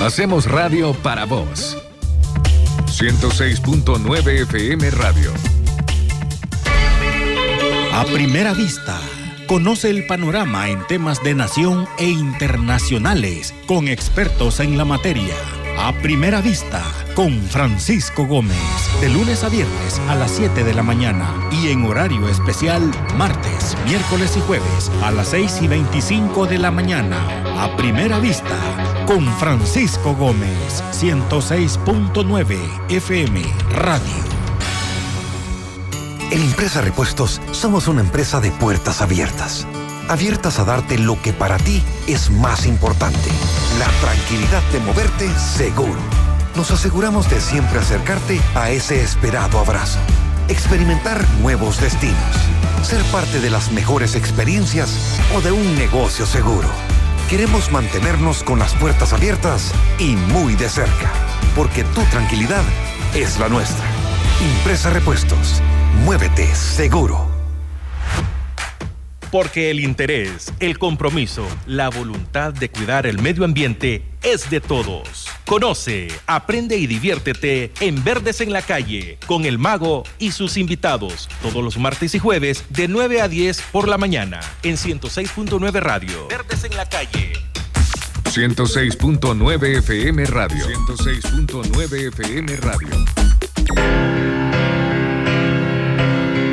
Hacemos radio para vos. 106.9 FM Radio. A primera vista. Conoce el panorama en temas de nación e internacionales con expertos en la materia. A primera vista con Francisco Gómez. De lunes a viernes a las 7 de la mañana y en horario especial martes, miércoles y jueves a las 6 y 25 de la mañana. A primera vista con Francisco Gómez. 106.9 FM Radio. En Impresa Repuestos somos una empresa de puertas abiertas. Abiertas a darte lo que para ti es más importante. La tranquilidad de moverte seguro. Nos aseguramos de siempre acercarte a ese esperado abrazo. Experimentar nuevos destinos. Ser parte de las mejores experiencias o de un negocio seguro. Queremos mantenernos con las puertas abiertas y muy de cerca. Porque tu tranquilidad es la nuestra. Impresa Repuestos Muévete seguro. Porque el interés, el compromiso, la voluntad de cuidar el medio ambiente es de todos. Conoce, aprende y diviértete en Verdes en la Calle con el mago y sus invitados todos los martes y jueves de 9 a 10 por la mañana en 106.9 Radio. Verdes en la Calle. 106.9 FM Radio. 106.9 FM Radio.